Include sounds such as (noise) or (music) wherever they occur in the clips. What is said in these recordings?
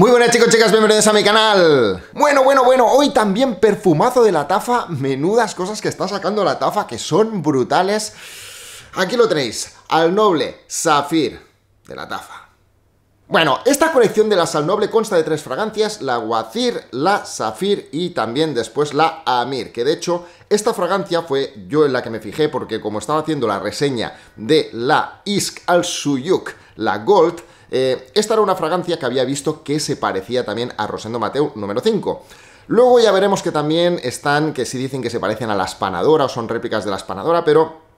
Muy buenas chicos, chicas, bienvenidos a mi canal. Bueno, bueno, bueno, hoy también perfumazo de la tafa, menudas cosas que está sacando la tafa que son brutales. Aquí lo tenéis, al noble Zafir de la tafa. Bueno, esta colección de la Sal Noble consta de tres fragancias, la Guacir, la Zafir y también después la Amir, que de hecho esta fragancia fue yo en la que me fijé porque como estaba haciendo la reseña de la Isk al Suyuk, la Gold, eh, esta era una fragancia que había visto que se parecía también a Rosendo Mateo número 5. Luego ya veremos que también están, que sí dicen que se parecen a la Spanadora o son réplicas de la Spanadora, pero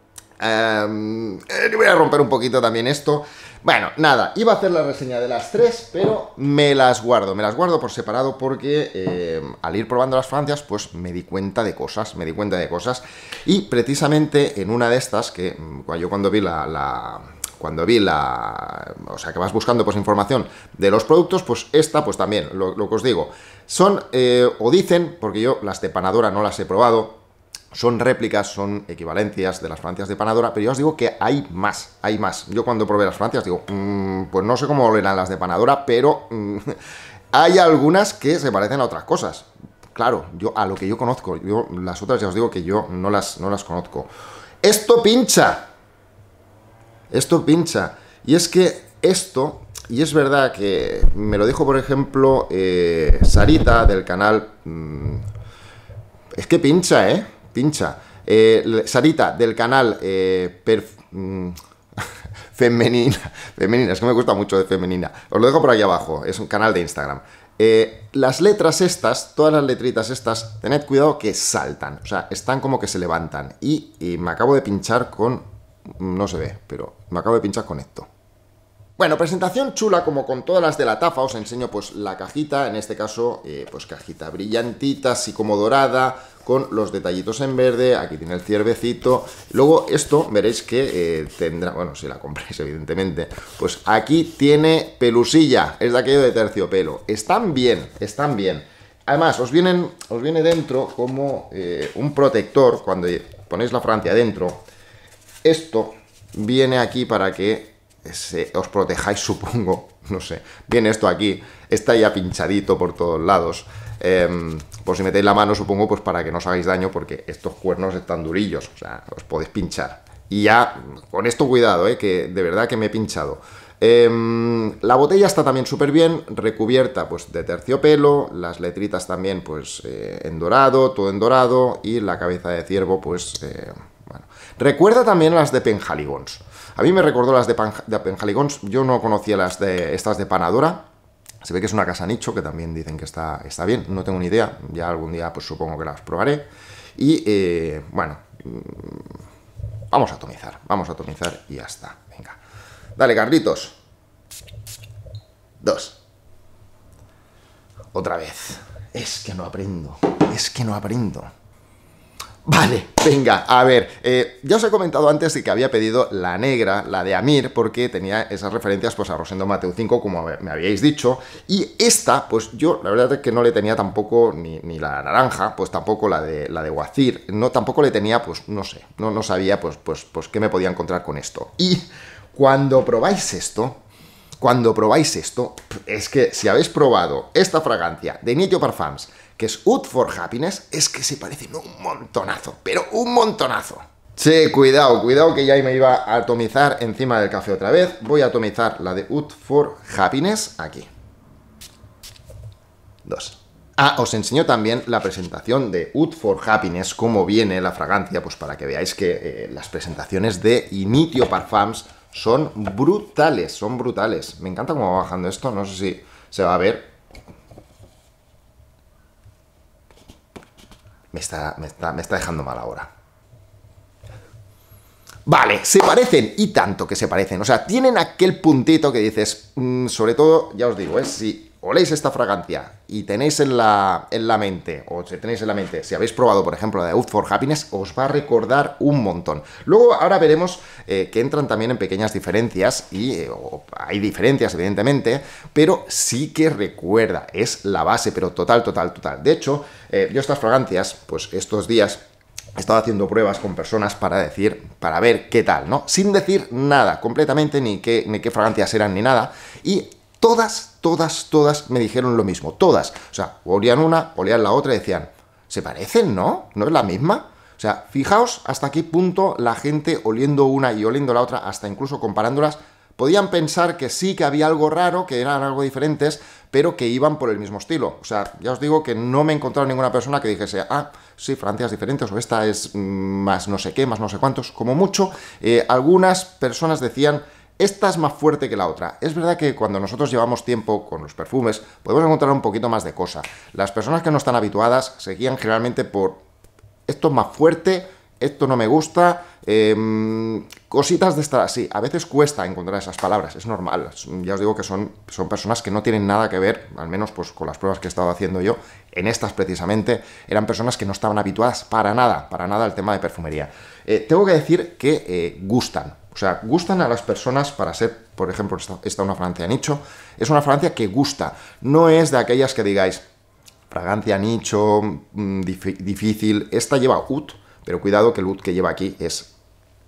Um, voy a romper un poquito también esto. Bueno, nada, iba a hacer la reseña de las tres, pero me las guardo, me las guardo por separado porque em, al ir probando las fragancias, pues me di cuenta de cosas, me di cuenta de cosas. Y precisamente en una de estas, que mm, yo cuando vi la, cuando vi la... O sea, que vas buscando pues información de los productos, pues esta, pues también, lo, que os digo, son, eh, o dicen, porque yo las de panadora no las he probado, son réplicas, son equivalencias de las fragancias de Panadora, pero yo os digo que hay más, hay más. Yo cuando probé las fragancias digo, mm, pues no sé cómo eran las de Panadora, pero mm, (laughs) hay algunas que se parecen a otras cosas. Claro, yo a lo que yo conozco, yo las otras ya os digo que yo no las, no las conozco. Esto pincha. Esto pincha. Y es que esto, y es verdad que me lo dijo, por ejemplo, eh, Sarita del canal... Mm, es que pincha, ¿eh? pincha. Eh, Sarita, del canal eh, mm, (laughs) femenina, femenina, es que me gusta mucho de femenina. Os lo dejo por ahí abajo, es un canal de Instagram. Eh, las letras estas, todas las letritas estas, tened cuidado que saltan, o sea, están como que se levantan. Y, y me acabo de pinchar con, no se ve, pero me acabo de pinchar con esto. Bueno, presentación chula como con todas las de la tafa, os enseño pues la cajita, en este caso eh, pues cajita brillantita, así como dorada, con los detallitos en verde, aquí tiene el ciervecito, luego esto veréis que eh, tendrá, bueno, si la compréis (laughs) evidentemente, pues aquí tiene pelusilla, es de aquello de terciopelo, están bien, están bien. Además, os, vienen, os viene dentro como eh, un protector, cuando ponéis la Francia dentro, esto viene aquí para que os protejáis, (laughs) supongo, no sé. Viene esto aquí, está ya pinchadito por todos lados. Em, por si metéis la mano, supongo, pues para que no os hagáis daño, porque estos cuernos están durillos, o sea, os podéis pinchar. Y ya, con esto cuidado, eh, que de verdad que me he pinchado. Em, la botella está también súper bien, recubierta pues de terciopelo, las letritas también pues eh, en dorado, todo en dorado, y la cabeza de ciervo pues, eh, Recuerda también las de Penhaligons. A mí me recordó las de, Penhaligons, yo no conocía las de estas de Panadora. Se ve que es una casa nicho, que también dicen que está, está bien, no tengo ni idea, ya algún día pues supongo que las probaré. Y eh, bueno, mm, vamos a atomizar, vamos a atomizar y ya está, venga. Dale, Carlitos. Dos. Otra vez. Es que no aprendo, es que no aprendo. Vale, venga, a ver, eh, ya os he comentado antes que había pedido la negra, la de Amir, porque tenía esas referencias pues a Rosendo Mateo 5, como me habíais dicho, y esta, pues yo la verdad es que no le tenía tampoco ni, la naranja, pues tampoco la de la de Wazir, no, tampoco le tenía, pues no sé, no, no sabía pues, pues, pues qué me podía encontrar con esto. Y cuando probáis esto, cuando probáis esto, es que si habéis probado esta fragancia de Nitio Parfums, que es Ud for Happiness, es que se parecen un montonazo, pero un montonazo. Sí, cuidado, cuidado que ya me iba a atomizar encima del café otra vez. Voy a atomizar la de Ud for Happiness aquí. Dos. Ah, os enseño también la presentación de Ud for Happiness, cómo viene la fragancia, pues para que veáis que eh, las presentaciones de Initio Parfums son brutales, son brutales. Me encanta cómo va bajando esto, no sé si se va a ver, me está, me está dejando mal ahora. Vale, se parecen, y tanto que se parecen. O sea, tienen aquel puntito que dices, mm, sobre todo, ya os digo, es si oléis esta fragancia y tenéis en la, en la mente, o tenéis en la mente, si habéis probado, por ejemplo, la de Out for Happiness, os va a recordar un montón. Luego, ahora veremos eh, que entran también en pequeñas diferencias, y eh, hay diferencias, evidentemente, pero sí que recuerda, es la base, pero total, total, total. De hecho, eh, yo estas fragancias, pues estos días, he estado haciendo pruebas con personas para decir, para ver qué tal, ¿no? Sin decir nada, completamente, ni qué, ni qué fragancias eran, ni nada. Y todas, todas, todas me dijeron lo mismo, todas. O sea, olían una, olían la otra y decían, se parecen, ¿no? ¿No es la misma? O sea, fijaos hasta qué punto la gente oliendo una y oliendo la otra, hasta incluso comparándolas, podían pensar que sí que había algo raro, que eran algo diferentes, pero que iban por el mismo estilo. O sea, ya os digo que no me he encontrado ninguna persona que dijese, ah, sí, Francia es diferente, o esta es mm, más no sé qué, más no sé cuántos. Como mucho, eh, algunas personas decían, esta es más fuerte que la otra. Es verdad que cuando nosotros llevamos tiempo con los perfumes, podemos encontrar un poquito más de cosa. Las personas que no están habituadas se guían generalmente por, esto es más fuerte, esto no me gusta, em, cositas de estar así. A veces cuesta encontrar esas palabras, es normal. Ya os digo que son, son personas que no tienen nada que ver, al menos pues con las pruebas que he estado haciendo yo, en estas precisamente, eran personas que no estaban habituadas para nada, para nada al tema de perfumería. Eh, tengo que decir que eh, gustan, o sea, gustan a las personas para ser, por ejemplo, esta, una fragancia nicho, es una fragancia que gusta, no es de aquellas que digáis, fragancia nicho, mm, difícil, esta lleva UT, pero cuidado que el UT que lleva aquí es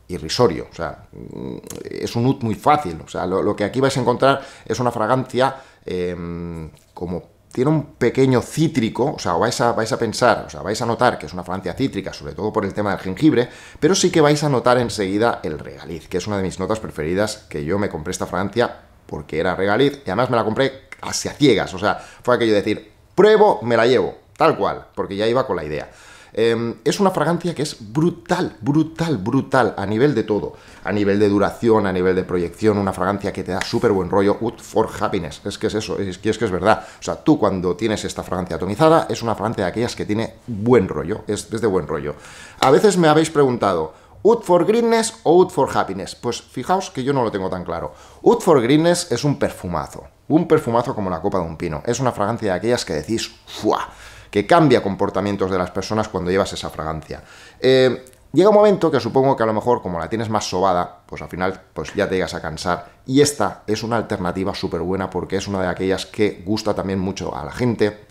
irrisorio, o sea, mm, es un UT muy fácil, o sea, lo, que aquí vais a encontrar es una fragancia em, como tiene un pequeño cítrico, o sea, vais a, vais a pensar, o sea, vais a notar que es una fragancia cítrica, sobre todo por el tema del jengibre, pero sí que vais a notar enseguida el regaliz, que es una de mis notas preferidas, que yo me compré esta fragancia porque era regaliz, y además me la compré hacia ciegas, o sea, fue aquello de decir, pruebo, me la llevo, tal cual, porque ya iba con la idea. Em, es una fragancia que es brutal, brutal, brutal a nivel de todo. A nivel de duración, a nivel de proyección, una fragancia que te da súper buen rollo. Wood for Happiness. Es que es eso, es que, es que es verdad. O sea, tú cuando tienes esta fragancia atomizada, es una fragancia de aquellas que tiene buen rollo. Es, de buen rollo. A veces me habéis preguntado, Wood for Greenness o Wood for Happiness. Pues fijaos que yo no lo tengo tan claro. Wood for Greenness es un perfumazo. Un perfumazo como la copa de un pino. Es una fragancia de aquellas que decís, ¡fua! Que cambia comportamientos de las personas cuando llevas esa fragancia. Eh, llega un momento que supongo que a lo mejor como la tienes más sobada, pues al final pues ya te llegas a cansar. Y esta es una alternativa súper buena porque es una de aquellas que gusta también mucho a la gente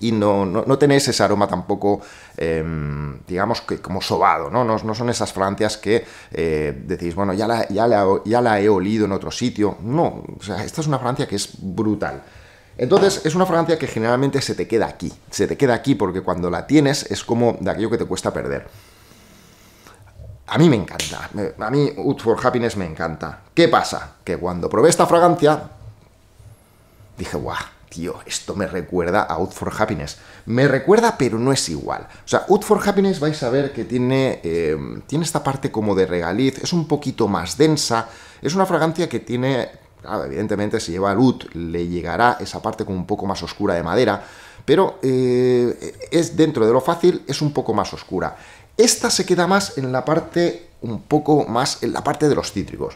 y no, no, tenéis ese aroma tampoco, em, digamos, que como sobado, ¿no? No, son esas fragancias que eh, decís, bueno, ya la, ya, ya la he olido en otro sitio. No, esta es una fragancia que es brutal. Entonces, es una fragancia que generalmente se te queda aquí. Se te queda aquí porque cuando la tienes es como de aquello que te cuesta perder. A mí me encanta. A mí Out for Happiness me encanta. ¿Qué pasa? Que cuando probé esta fragancia, dije, guau, tío, esto me recuerda a Out for Happiness. Me recuerda, pero no es igual. O sea, Out for Happiness vais a ver que tiene, eh, tiene esta parte como de regaliz, es un poquito más densa. Es una fragancia que tiene evidentemente si lleva luz le llegará esa parte como un poco más oscura de madera, pero eh, es dentro de lo fácil, es un poco más oscura. Esta se queda más en la parte, un poco más en la parte de los cítricos.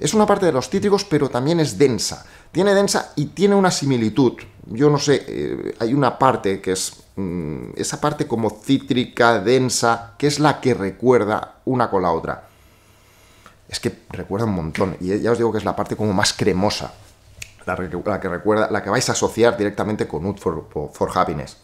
Es una parte de los cítricos, pero también es densa. Tiene densa y tiene una similitud. Yo no sé, eh, hay una parte que es mm, esa parte como cítrica, densa, que es la que recuerda una con la otra es que recuerda un montón. Y ya os digo que es la parte como más cremosa, la, que recuerda, la que vais a asociar directamente con Ut for, Happiness.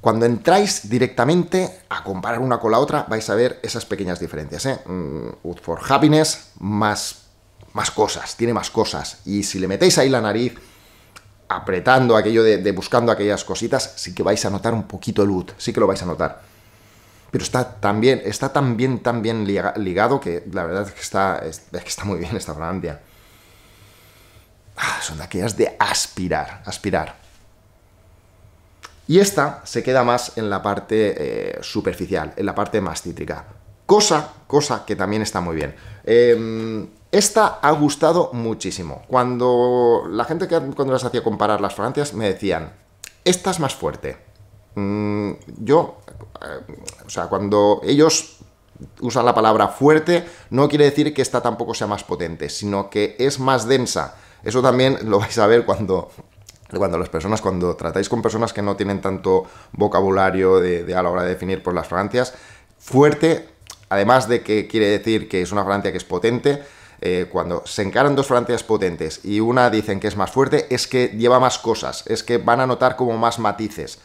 Cuando entráis directamente a comparar una con la otra, vais a ver esas pequeñas diferencias. ¿eh? Mm, for Happiness, más, más cosas, tiene más cosas. Y si le metéis ahí la nariz, apretando aquello de, buscando aquellas cositas, sí que vais a notar un poquito el Ut, sí que lo vais a notar pero está tan bien, está tan bien, tan bien ligado que la verdad es que está, que está muy bien esta fragancia. Ah, son de aquellas de aspirar, aspirar. Y esta se queda más en la parte eh, superficial, en la parte más cítrica. Cosa, cosa que también está muy bien. Em, esta ha gustado muchísimo. Cuando la gente que cuando las hacía comparar las fragancias me decían, esta es más fuerte. Mm, yo eh, o sea, cuando ellos usan la palabra fuerte, no quiere decir que esta tampoco sea más potente, sino que es más densa. Eso también (laughs) lo vais a ver cuando, cuando las personas, cuando tratáis con personas que no tienen tanto vocabulario de, a la hora de definir por las fragancias. Fuerte, además de que quiere decir que es una fragancia que es potente, eh, cuando se encaran dos fragancias potentes y una dicen que es más fuerte, es que lleva más cosas, es que van a notar como más matices.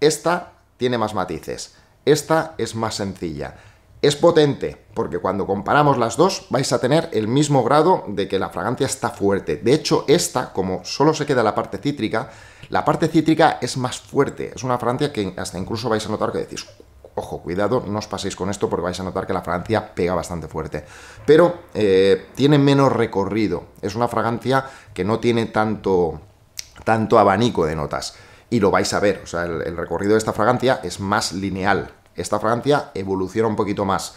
Esta tiene más matices. Esta es más sencilla. Es potente, porque cuando comparamos las dos vais a tener el mismo grado de que la fragancia está fuerte. De hecho, esta, como solo se queda la parte cítrica, la parte cítrica es más fuerte. Es una fragancia que hasta incluso vais a notar que decís, ojo, cuidado, no os paséis con esto porque vais a notar que la fragancia pega bastante fuerte. Pero eh, tiene menos recorrido. Es una fragancia que no tiene tanto, tanto abanico de notas. Y lo vais a ver, o sea, el recorrido de esta fragancia es más lineal. Esta fragancia evoluciona un poquito más.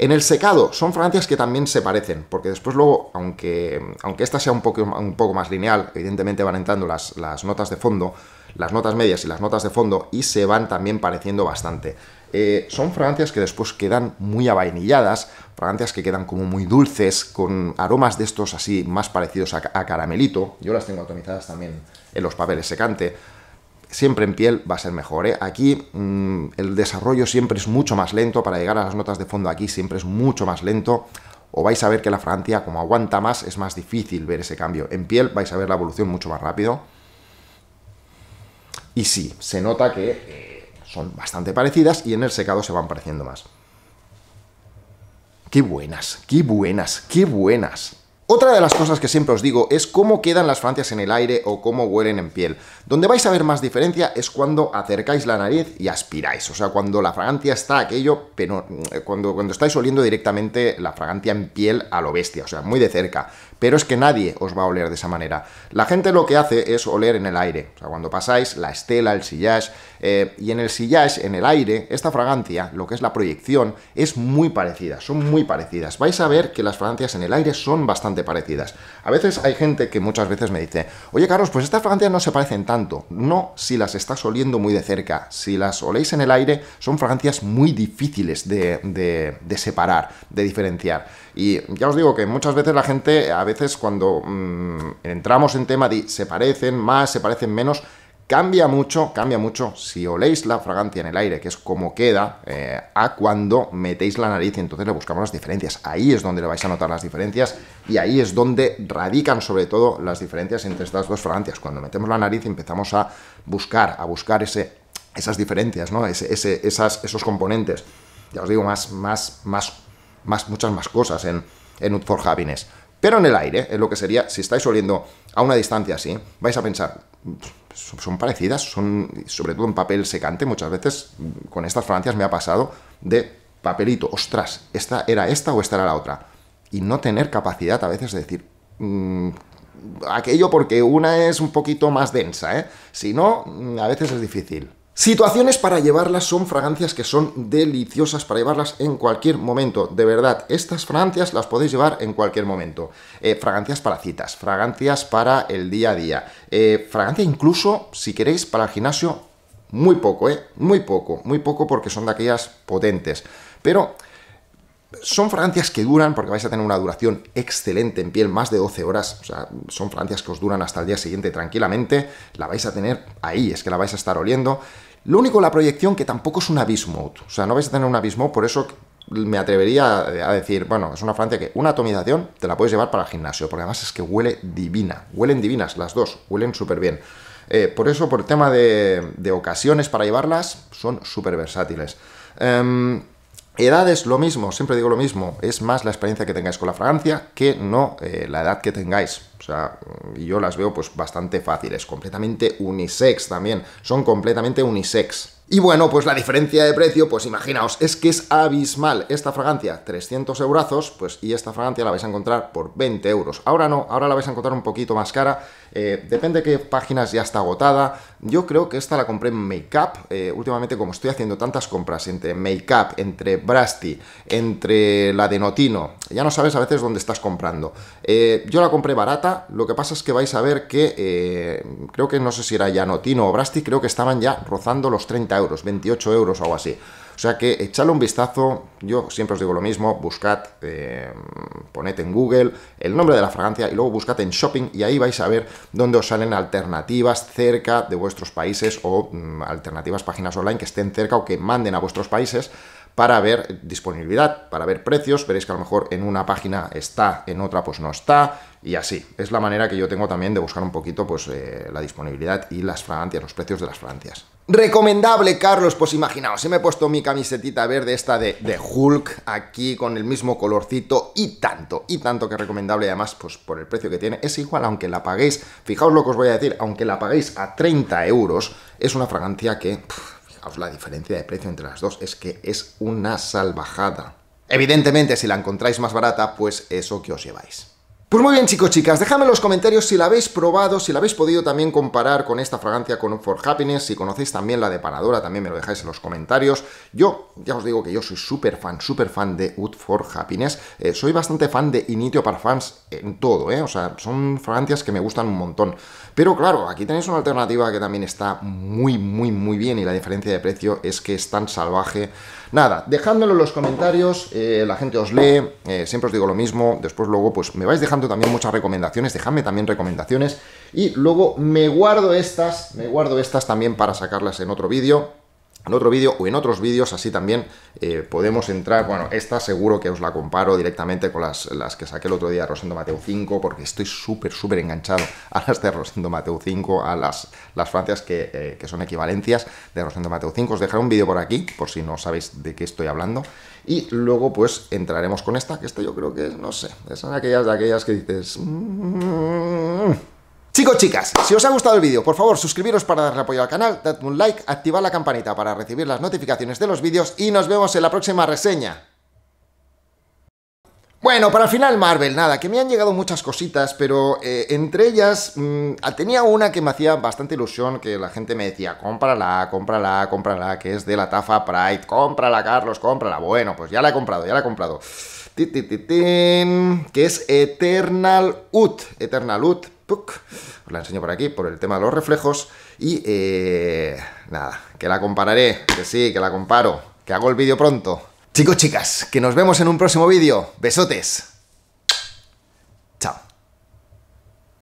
En el secado son fragancias que también se parecen, porque después luego, aunque, aunque esta sea un poco, un poco más lineal, evidentemente van entrando las, las notas de fondo, las notas medias y las notas de fondo, y se van también pareciendo bastante. Eh, son fragancias que después quedan muy avainilladas, fragancias que quedan como muy dulces, con aromas de estos así más parecidos a, a caramelito. Yo las tengo atomizadas también en los papeles secante siempre en piel va a ser mejor. ¿eh? Aquí mm, el desarrollo siempre es mucho más lento, para llegar a las notas de fondo aquí siempre es mucho más lento, o vais a ver que la fragancia como aguanta más es más difícil ver ese cambio. En piel vais a ver la evolución mucho más rápido. Y sí, se nota que eh, son bastante parecidas y en el secado se van pareciendo más. ¡Qué buenas! ¡Qué buenas! ¡Qué buenas! Otra de las cosas que siempre os digo es cómo quedan las fragancias en el aire o cómo huelen en piel. Donde vais a ver más diferencia es cuando acercáis la nariz y aspiráis, o sea, cuando la fragancia está aquello, pero eh, cuando, cuando estáis oliendo directamente la fragancia en piel a lo bestia, o sea, muy de cerca. Pero es que nadie os va a oler de esa manera. La gente lo que hace es oler en el aire, o sea, cuando pasáis la estela, el sillage, eh, y en el sillage, en el aire, esta fragancia, lo que es la proyección, es muy parecida, son muy parecidas. Vais a ver que las fragancias en el aire son bastante parecidas. A veces hay gente que muchas veces me dice, oye Carlos, pues estas fragancias no se parecen tanto. No si las estás oliendo muy de cerca. Si las oléis en el aire, son fragancias muy difíciles de, separar, de diferenciar. Y ya os digo que muchas veces la gente, a veces cuando mm, entramos en tema de se parecen más, se parecen menos, Cambia mucho, cambia mucho si oléis la fragancia en el aire, que es como queda, eh, a cuando metéis la nariz y entonces le buscamos las diferencias. Ahí es donde le vais a notar las diferencias y ahí es donde radican sobre todo las diferencias entre estas dos fragancias. Cuando metemos la nariz empezamos a buscar, a buscar ese, esas diferencias, ¿no? Ese, esas, esos componentes. Ya os digo, más, más, más, más, muchas más cosas en, en Ut. Pero en el aire, en lo que sería, si estáis oliendo a una distancia así, vais a pensar, son parecidas, son sobre todo en papel secante, muchas veces con estas fragancias me ha pasado de papelito, ostras, esta era esta o esta era la otra. Y no tener capacidad a veces de decir, mm, aquello porque una es un poquito más densa, ¿eh? Si no, a veces es difícil. Situaciones para llevarlas son fragancias que son deliciosas para llevarlas en cualquier momento. De verdad, estas fragancias las podéis llevar en cualquier momento. Eh, fragancias para citas, fragancias para el día a día. Eh, fragancia incluso, si queréis, para el gimnasio, muy poco, ¿eh? Muy poco, muy poco porque son de aquellas potentes. Pero son fragancias que duran porque vais a tener una duración excelente en piel, más de 12 horas. O sea, son fragancias que os duran hasta el día siguiente tranquilamente. La vais a tener ahí, es que la vais a estar oliendo. Lo único, la proyección, que tampoco es una Bismuth. O sea, no vais a tener una Bismuth, por eso me atrevería a decir, bueno, es una fragancia que una atomización te la puedes llevar para el gimnasio, porque además es que huele divina. Huelen divinas las dos, huelen súper bien. Eh, por eso, por el tema de, ocasiones para llevarlas, son súper versátiles. Em, Edades, lo mismo, siempre digo lo mismo, es más la experiencia que tengáis con la fragancia que no eh, la edad que tengáis. O sea, yo las veo pues bastante fáciles, completamente unisex también, son completamente unisex. Y bueno, pues la diferencia de precio, pues imaginaos, es que es abismal. Esta fragancia, 300 eurazos, pues y esta fragancia la vais a encontrar por 20 euros. Ahora no, ahora la vais a encontrar un poquito más cara. Eh, depende de qué páginas ya está agotada. Yo creo que esta la compré en Makeup. Eh, últimamente, como estoy haciendo tantas compras entre Makeup, entre Brasti, entre la de Notino, ya no sabes a veces dónde estás comprando. Eh, yo la compré barata, lo que pasa es que vais a ver que creo que no sé si era ya Notino o Brasti, creo que estaban ya rozando los 30 euros, 28 euros o algo así. O sea que echadle un vistazo, yo siempre os digo lo mismo, buscad, eh, poned en Google el nombre de la fragancia y luego buscad en Shopping y ahí vais a ver dónde os salen alternativas cerca de vuestros países o mm, alternativas páginas online que estén cerca o que manden a vuestros países para ver disponibilidad, para ver precios. Veréis que a lo mejor en una página está, en otra pues no está, y así. Es la manera que yo tengo también de buscar un poquito pues eh, la disponibilidad y las fragancias, los precios de las fragancias. Recomendable, Carlos, pues imaginaos, me he puesto mi camisetita verde esta de, de, Hulk aquí con el mismo colorcito y tanto, y tanto que recomendable, además, pues por el precio que tiene, es igual, aunque la paguéis, fijaos lo que os voy a decir, aunque la paguéis a 30 euros, es una fragancia que, fijaos la diferencia de precio entre las dos, es que es una salvajada. Evidentemente, si la encontráis más barata, pues eso que os lleváis. Pues muy bien chicos, chicas, dejadme en los comentarios si la habéis probado, si la habéis podido también comparar con esta fragancia con For Happiness, si conocéis también la de Panadora, también me lo dejáis en los comentarios. Yo, ya os digo que yo soy súper fan, súper fan de Wood for Happiness, eh, soy bastante fan de Initio Parfums en todo, ¿eh? O sea, son fragancias que me gustan un montón. Pero claro, aquí tenéis una alternativa que también está muy, muy, muy bien y la diferencia de precio es que es tan salvaje. Nada, dejádmelo en los comentarios, eh, la gente os lee, eh, siempre os digo lo mismo, después luego pues me vais dejando también muchas recomendaciones, dejadme también recomendaciones y luego me guardo estas, me guardo estas también para sacarlas en otro vídeo en otro vídeo o en otros vídeos, así también eh, podemos entrar, bueno, esta seguro que os la comparo directamente con las, las que saqué el otro día Rosendo Mateo 5, porque estoy súper, súper enganchado (laughs) a las de Rosendo Mateo 5, a las, las francias que, eh, que, son equivalencias de Rosendo Mateo 5. Os dejaré un vídeo por aquí, por si no sabéis de qué estoy hablando. Y luego, pues, entraremos con esta, que esta yo creo que, no sé, son aquellas de aquellas que dices... Mm, Chicos, chicas, si os ha gustado el vídeo, por favor suscribiros para darle apoyo al canal, dadme un like, activad la campanita para recibir las notificaciones de los vídeos y nos vemos en la próxima reseña. Bueno, para el final Marvel, nada, que me han llegado muchas cositas, pero eh, entre ellas mmm, tenía una que me hacía bastante ilusión, que la gente me decía, cómprala, cómprala, cómprala, que es de la Tafa Pride, cómprala Carlos, cómprala. Bueno, pues ya la he comprado, ya la he comprado. Que es Eternal Ut, Eternal Ut, os la enseño por aquí, por el tema de los reflejos. Y eh, nada, que la compararé, que sí, que la comparo, que hago el vídeo pronto. Chicos, chicas, que nos vemos en un próximo vídeo. Besotes.